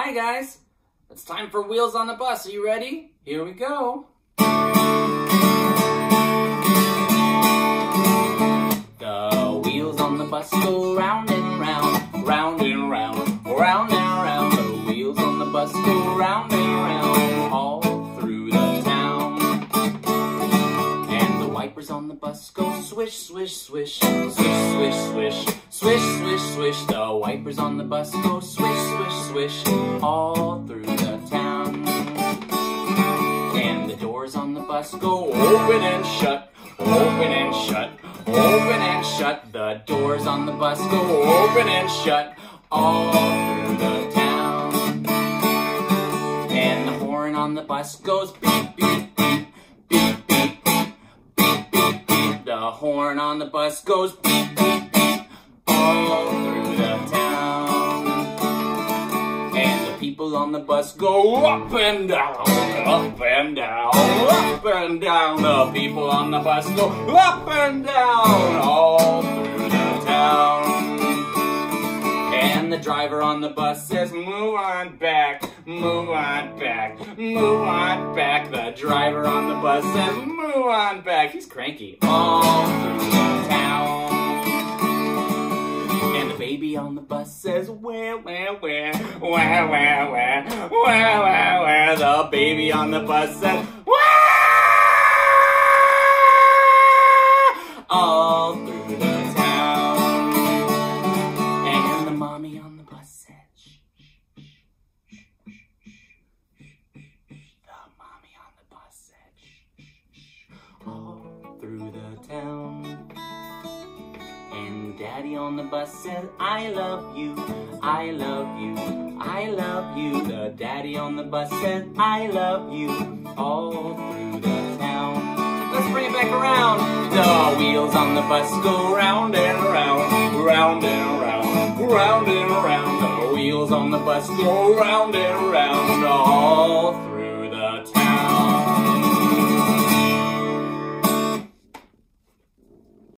Hi guys, it's time for Wheels on the Bus. Are you ready? Here we go. The wheels on the bus go round and round, round and round, round and round. The wheels on the bus go round and round, all through the town. And the wipers on the bus go swish, swish, swish, swish, swish, swish, swish, swish, swish. The wipers on the bus go swish, all through the town. And the doors on the bus go open and shut, open and shut, open and shut. The doors on the bus go open and shut, all through the town. And the horn on the bus goes beep, beep, beep, beep, beep, beep, beep, beep, beep. The horn on the bus goes beep, beep, beep, all people on the bus go up and down, up and down, up and down. The people on the bus go up and down, all through the town. And the driver on the bus says, move on back, move on back, move on back. The driver on the bus says, move on back. He's cranky all through the town. On the bus says, where, where, where, where, where, where, where, where, where. The baby on the bus says, where? All through the town. And the mommy on the bus said, shh, shh, shh, shh, shh, shh. The mommy on the bus said, shh, shh, shh. All daddy on the bus said, I love you, I love you, I love you. The daddy on the bus said, I love you, all through the town. Let's bring it back around. The wheels on the bus go round and round, round and round, round and round. The wheels on the bus go round and round, all through